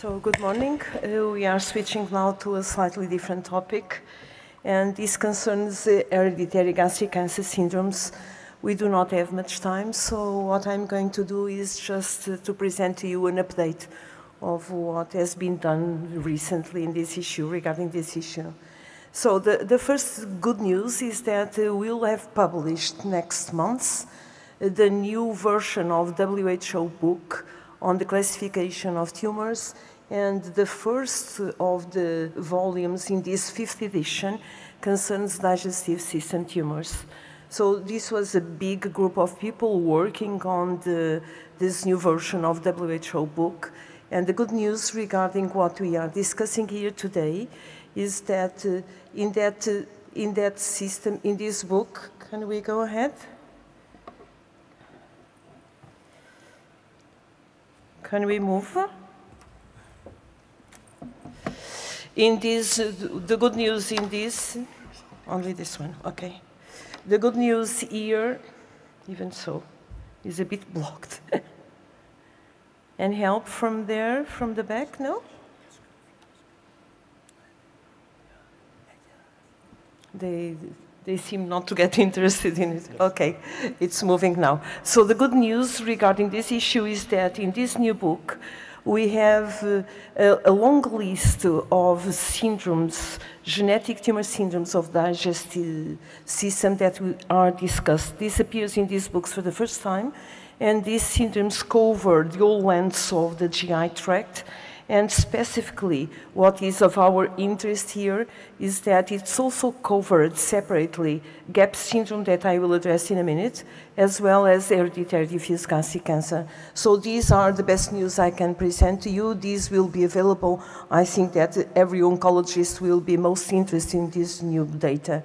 So, good morning. Uh, we are switching now to a slightly different topic, and this concerns uh, hereditary gastric cancer syndromes. We do not have much time, so what I'm going to do is just uh, to present to you an update of what has been done recently in this issue, regarding this issue. So, the, the first good news is that uh, we'll have published next month uh, the new version of WHO book on the classification of tumors and the first of the volumes in this fifth edition concerns digestive system tumors. So this was a big group of people working on the, this new version of WHO book. And the good news regarding what we are discussing here today is that uh, in that uh, in that system, in this book, can we go ahead? Can we move? in this, the good news in this, only this one, okay. The good news here, even so, is a bit blocked. and help from there, from the back, no? They, they seem not to get interested in it. Okay, it's moving now. So the good news regarding this issue is that in this new book, we have uh, a, a, long list of syndromes, genetic tumor syndromes of digestive system that we are discussed. This appears in these books for the first time, and these syndromes cover the whole length of the GI tract and specifically, what is of our interest here is that it's also covered separately GAPPS syndrome that I will address in a minute, as well as hereditary diffuse gastric cancer. So these are the best news I can present to you. These will be available. I think that every oncologist will be most interested in this new data.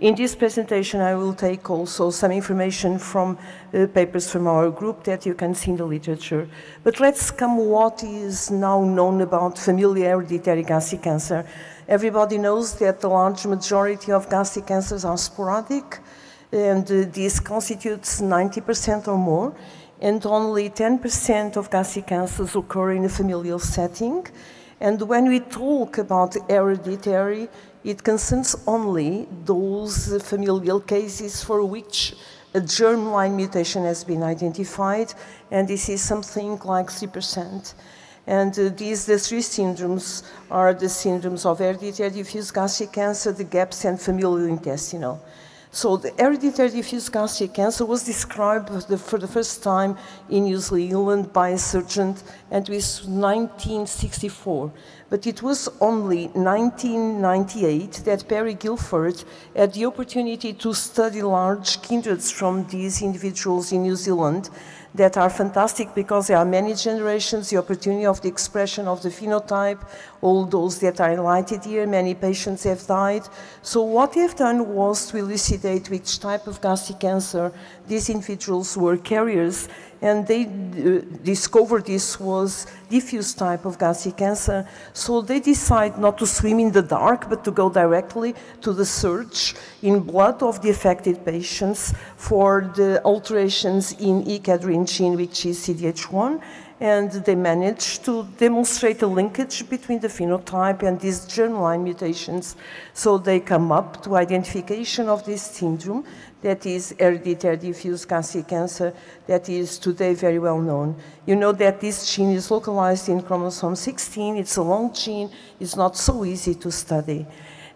In this presentation, I will take also some information from uh, papers from our group that you can see in the literature. But let's come what is now known about familial hereditary gastric cancer. Everybody knows that the large majority of gastric cancers are sporadic, and uh, this constitutes 90% or more, and only 10% of gastric cancers occur in a familial setting. And when we talk about hereditary, it concerns only those familial cases for which a germline mutation has been identified, and this is something like 3%. And uh, these the three syndromes are the syndromes of hereditary diffuse gastric cancer, the GAPPS, and familial intestinal. So the hereditary diffuse gastric cancer was described for the first time in New Zealand by a surgeon, and it was 1964. But it was only 1998 that Perry Guilford had the opportunity to study large kindreds from these individuals in New Zealand that are fantastic because there are many generations, the opportunity of the expression of the phenotype, all those that are highlighted here, many patients have died. So what they've done was to elucidate which type of gastric cancer these individuals were carriers and they uh, discovered this was diffuse type of gastric cancer. So they decide not to swim in the dark, but to go directly to the search in blood of the affected patients for the alterations in E-cadherin gene, which is CDH1, and they managed to demonstrate a linkage between the phenotype and these germline mutations. So they come up to identification of this syndrome that is hereditary diffuse gastric cancer that is today very well known. You know that this gene is localized in chromosome 16. It's a long gene. It's not so easy to study.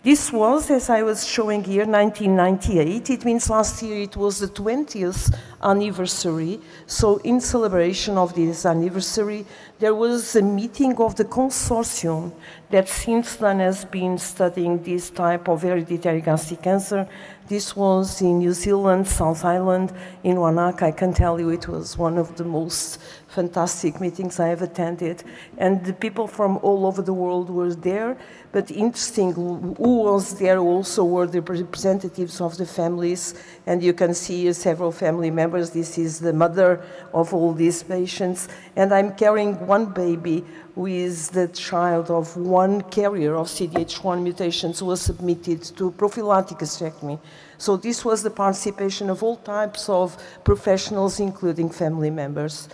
This was, as I was showing here, 1998. It means last year it was the 20th anniversary. So, in celebration of this anniversary, there was a meeting of the consortium that since then has been studying this type of hereditary gastric cancer. This was in New Zealand, South Island, in Wanaka. I can tell you it was one of the most fantastic meetings I have attended. And the people from all over the world were there. But interesting, who was there also were the representatives of the families. And you can see several family members. This is the mother of all these patients. And I'm carrying one baby who is the child of one carrier of CDH1 mutations who was submitted to prophylactic hysterectomy. So this was the participation of all types of professionals, including family members.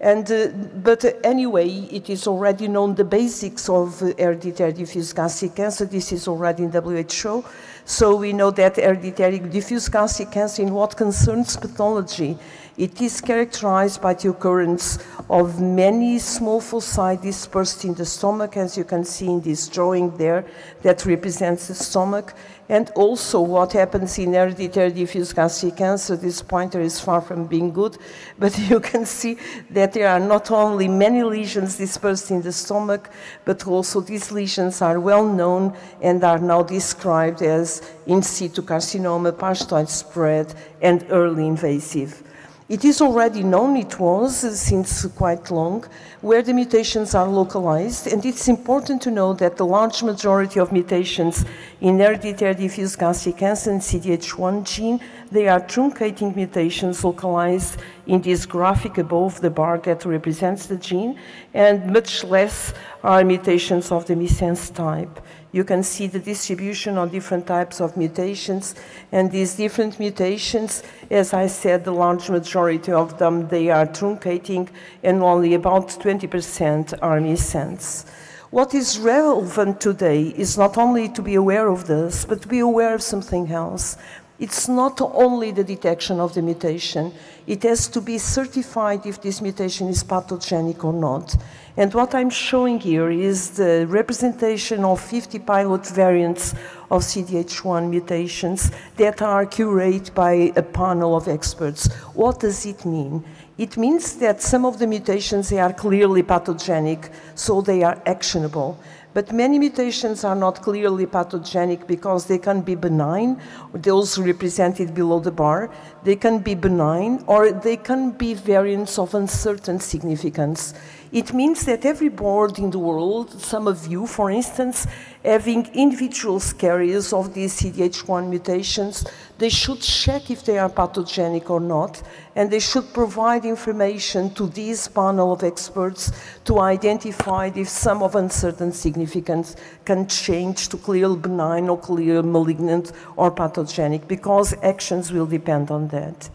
And, uh, but anyway, it is already known the basics of hereditary diffuse gastric cancer. This is already in WHO. So we know that hereditary diffuse gastric cancer, in what concerns pathology, it is characterized by the occurrence of many small foci dispersed in the stomach, as you can see in this drawing there that represents the stomach. And also what happens in hereditary diffuse gastric cancer, this pointer is far from being good, but you can see that there are not only many lesions dispersed in the stomach, but also these lesions are well known and are now described as in situ carcinoma, pagetoid spread, and early invasive. It is already known, it was uh, since quite long, where the mutations are localized, and it's important to know that the large majority of mutations in hereditary diffuse gastric cancer and CDH1 gene, they are truncating mutations localized in this graphic above the bar that represents the gene, and much less are mutations of the missense type. You can see the distribution of different types of mutations, and these different mutations, as I said, the large majority of them, they are truncating, and only about 20% are missense. What is relevant today is not only to be aware of this, but to be aware of something else. It's not only the detection of the mutation, it has to be certified if this mutation is pathogenic or not. And what I'm showing here is the representation of 50 pilot variants of CDH1 mutations that are curated by a panel of experts. What does it mean? It means that some of the mutations, they are clearly pathogenic, so they are actionable. But many mutations are not clearly pathogenic because they can be benign, those represented below the bar. They can be benign or they can be variants of uncertain significance. It means that every board in the world, some of you, for instance, having individual carriers of these CDH1 mutations, they should check if they are pathogenic or not, and they should provide information to this panel of experts to identify if some of uncertain significance can change to clear benign or clear malignant or pathogenic, because actions will depend on that.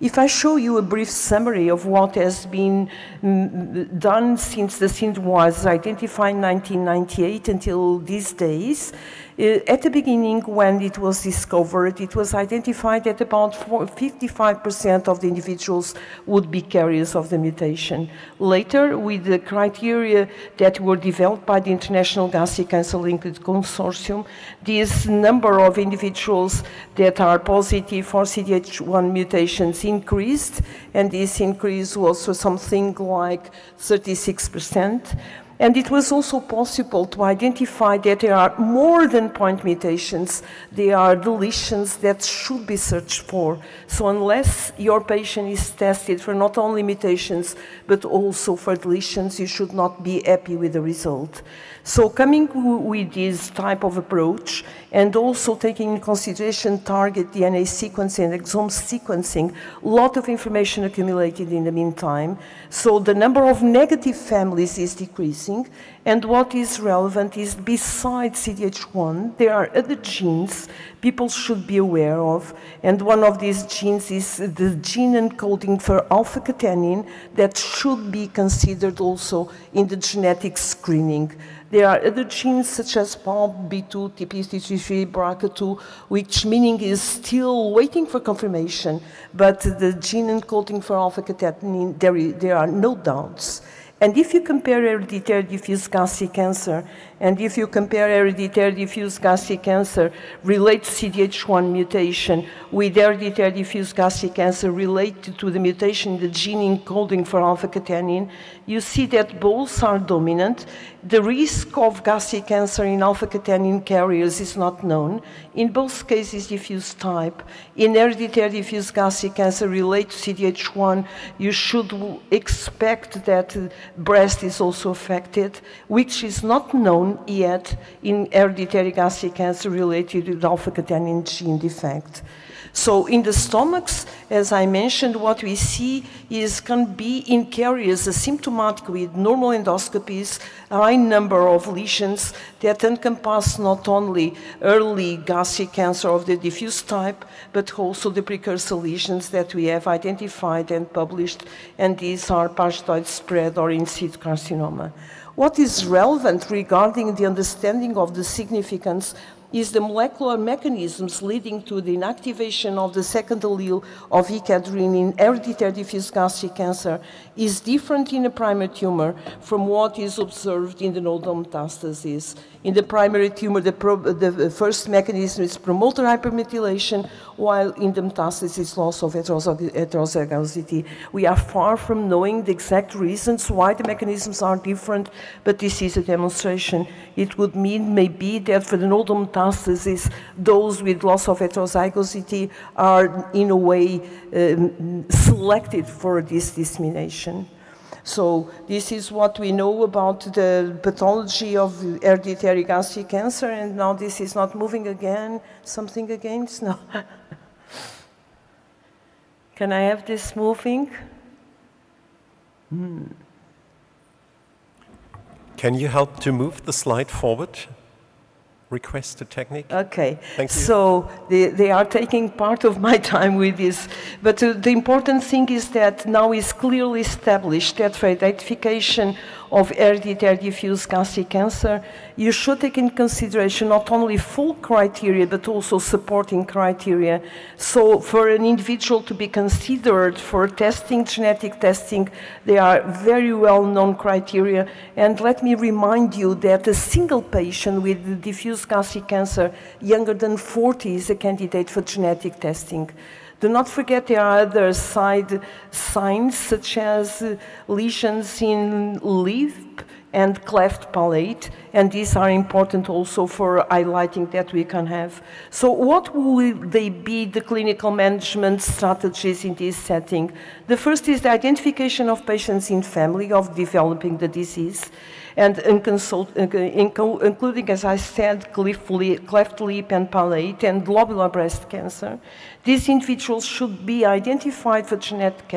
If I show you a brief summary of what has been mm, done since the SIND was identified in 1998 until these days, Uh, at the beginning, when it was discovered, it was identified that about 55% of the individuals would be carriers of the mutation. Later, with the criteria that were developed by the International Gastric Cancer Linkage Consortium, this number of individuals that are positive for CDH1 mutations increased, and this increase was something like 36%. And it was also possible to identify that there are more than point mutations. There are deletions that should be searched for. So unless your patient is tested for not only mutations, but also for deletions, you should not be happy with the result. So coming with this type of approach and also taking in consideration target DNA sequencing and exome sequencing, a lot of information accumulated in the meantime. So the number of negative families is And what is relevant is besides CDH1, there are other genes people should be aware of. And one of these genes is the gene encoding for alpha catenin that should be considered also in the genetic screening. There are other genes such as PALB2, TP53, BRCA2, which meaning is still waiting for confirmation, but the gene encoding for alpha-catenin, there, there are no doubts. And if you compare hereditary diffuse gastric cancer and if you compare hereditary diffuse gastric cancer related to CDH1 mutation with hereditary diffuse gastric cancer related to the mutation in the gene encoding for alpha-catenin, you see that both are dominant. The risk of gastric cancer in alpha-catenin carriers is not known. In both cases, diffuse type. In hereditary diffuse gastric cancer related to CDH1, you should expect that breast is also affected, which is not known known yet in hereditary gastric cancer related with alpha-catenin gene defect. So in the stomachs, as I mentioned, what we see is can be in carriers asymptomatic with normal endoscopies, a high number of lesions that encompass not only early gastric cancer of the diffuse type, but also the precursor lesions that we have identified and published, and these are pagetoid spread or in situ carcinoma. What is relevant regarding the understanding of the significance is the molecular mechanisms leading to the inactivation of the second allele of E-cadherin in hereditary diffuse gastric cancer is different in a primary tumor from what is observed in the nodal metastasis. In the primary tumor, the, the first mechanism is promoter hypermethylation, while in the metastasis, loss of heterozygosity. We are far from knowing the exact reasons why the mechanisms are different, but this is a demonstration. It would mean maybe that for the nodal metastasis, those with loss of heterozygosity are in a way um, selected for this dissemination. So this is what we know about the pathology of hereditary gastric cancer, and now this is not moving again, something against, no. Can I have this moving? Hmm. Can you help to move the slide forward? Request a technique? Okay. Thank you. So they, they are taking part of my time with this. But uh, the important thing is that now is clearly established that for identification of hereditary diffuse gastric cancer, you should take in consideration not only full criteria, but also supporting criteria. So for an individual to be considered for testing, genetic testing, they are very well-known criteria. And let me remind you that a single patient with diffuse gastric cancer younger than 40 is a candidate for genetic testing. Do not forget there are other side signs such as lesions in lip and cleft palate, and these are important also for highlighting that we can have. So what will they be the clinical management strategies in this setting? The first is the identification of patients in family of developing the disease and in consult, in, including, as I said, cleft lip, and palate and lobular breast cancer. These individuals should be identified for genetic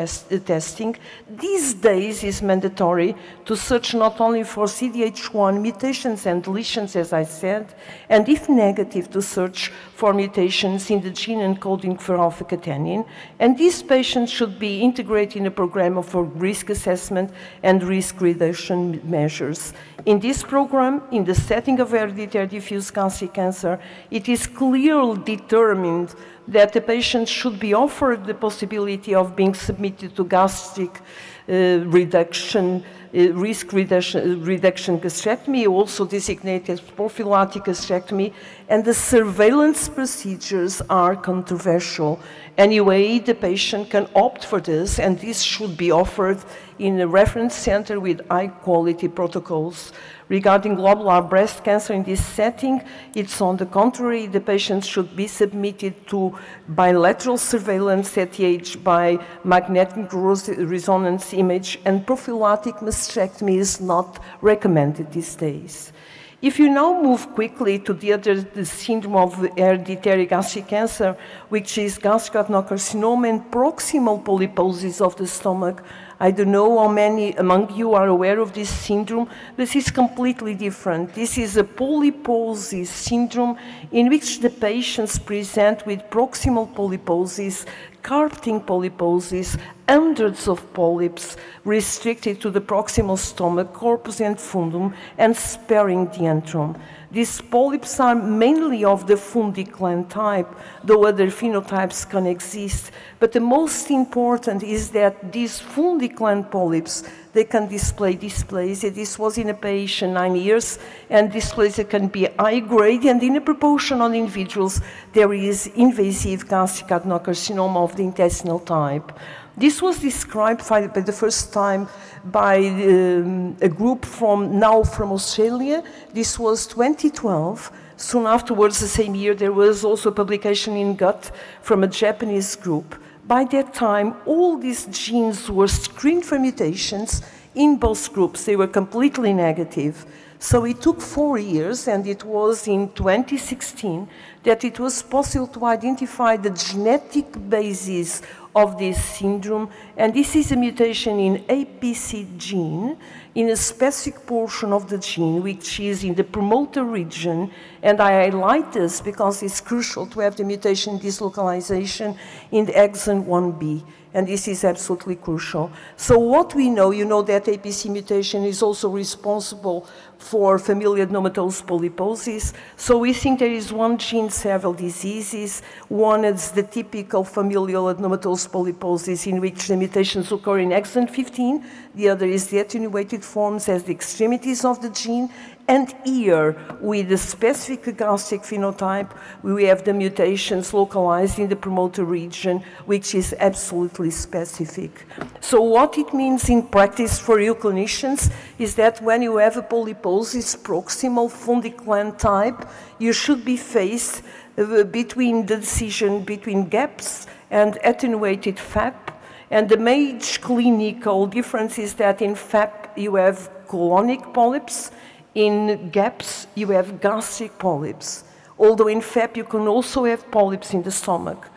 testing. These days is mandatory to search not only for CDH1 and deletions, as I said, and if negative, to search for mutations in the gene encoding for alpha-catenin. And these patients should be integrated in a program for risk assessment and risk reduction measures. In this program, in the setting of hereditary diffuse gastric cancer, it is clearly determined that the patient should be offered the possibility of being submitted to gastric uh, reduction, Uh, risk reduction, reduction gastrectomy, also designated as prophylactic gastrectomy, and the surveillance procedures are controversial. Anyway, the patient can opt for this, and this should be offered in a reference center with high quality protocols. Regarding lobular breast cancer in this setting, it's on the contrary, the patient should be submitted to bilateral surveillance at the age by magnetic resonance image, and prophylactic mastectomy is not recommended these days. If you now move quickly to the other the syndrome of hereditary gastric cancer, which is gastric adenocarcinoma and proximal polyposis of the stomach, I don't know how many among you are aware of this syndrome. This is completely different. This is a polyposis syndrome in which the patients present with proximal polyposis, carpeting polyposis, hundreds of polyps restricted to the proximal stomach, corpus and fundum, and sparing the antrum. These polyps are mainly of the fundic gland type, though other phenotypes can exist. But the most important is that these fundic gland polyps, they can display dysplasia. This was in a patient nine years, and dysplasia can be high grade, and in a proportion of individuals, there is invasive gastric adenocarcinoma of the intestinal type. This was described by, the first time by um, a group from now from Australia. This was 2012. Soon afterwards, the same year, there was also a publication in Gut from a Japanese group. By that time, all these genes were screened for mutations in both groups, they were completely negative. So it took four years, and it was in 2016 that it was possible to identify the genetic basis of this syndrome, and this is a mutation in APC gene, in a specific portion of the gene, which is in the promoter region, and I highlight this because it's crucial to have the mutation dislocalization in the exon 1B and this is absolutely crucial. So what we know, you know that APC mutation is also responsible for familial adenomatous polyposis. So we think there is one gene, several diseases. One is the typical familial adenomatous polyposis in which the mutations occur in exon 15. The other is the attenuated forms as the extremities of the gene. And here, with the specific gastric phenotype, we have the mutations localized in the promoter region, which is absolutely specific. So what it means in practice for you clinicians is that when you have a polyposis proximal fundic gland type, you should be faced uh, between the decision between GAPPS and attenuated FAP. And the major clinical difference is that in FAP you have colonic polyps, in GAPPS, you have gastric polyps, although in FAP you can also have polyps in the stomach.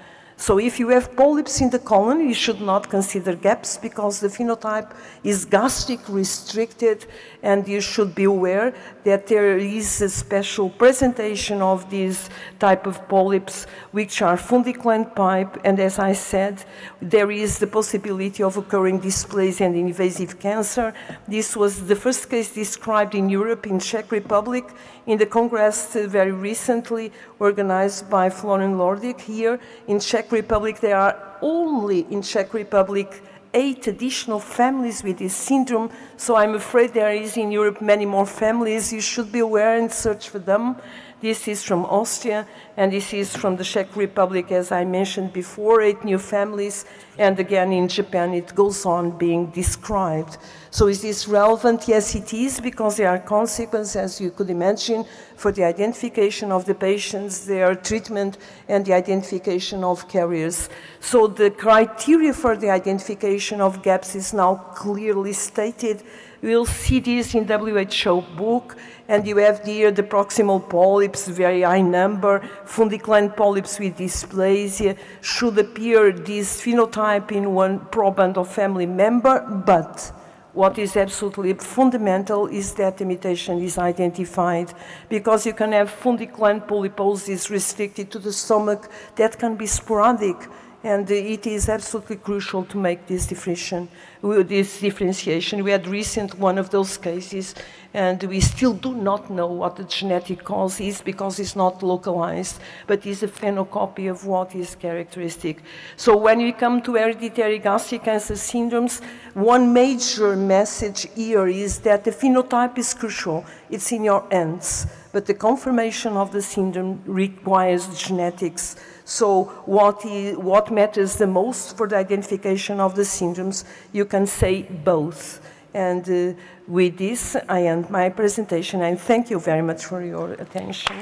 So if you have polyps in the colon, you should not consider GAPPS because the phenotype is gastric restricted and you should be aware that there is a special presentation of these type of polyps which are fundic pipe and as I said, there is the possibility of occurring dysplasia and invasive cancer. This was the first case described in Europe, in Czech Republic, in the Congress very recently organized by Florian Lordick here in Czech Republic. There are only in Czech Republic eight additional families with this syndrome. So I'm afraid there is in Europe many more families. You should be aware and search for them. This is from Austria, and this is from the Czech Republic, as I mentioned before, eight new families, and again in Japan it goes on being described. So is this relevant? Yes, it is, because there are consequences, as you could imagine, for the identification of the patients, their treatment, and the identification of carriers. So the criteria for the identification of GAPPS is now clearly stated. We'll see this in WHO book, and you have here the proximal polyps, very high number, fundic polyps with dysplasia, should appear this phenotype in one proband or family member, but what is absolutely fundamental is that the mutation is identified because you can have fundic polyposis restricted to the stomach that can be sporadic and uh, it is absolutely crucial to make this differentiation. Uh, this differentiation. We had recent one of those cases, and we still do not know what the genetic cause is because it's not localized, but it's a phenocopy of what is characteristic. So when we come to hereditary gastric cancer syndromes, one major message here is that the phenotype is crucial. It's in your hands, but the confirmation of the syndrome requires genetics. So what, is, what matters the most for the identification of the syndromes? You can say both. And uh, with this, I end my presentation and thank you very much for your attention.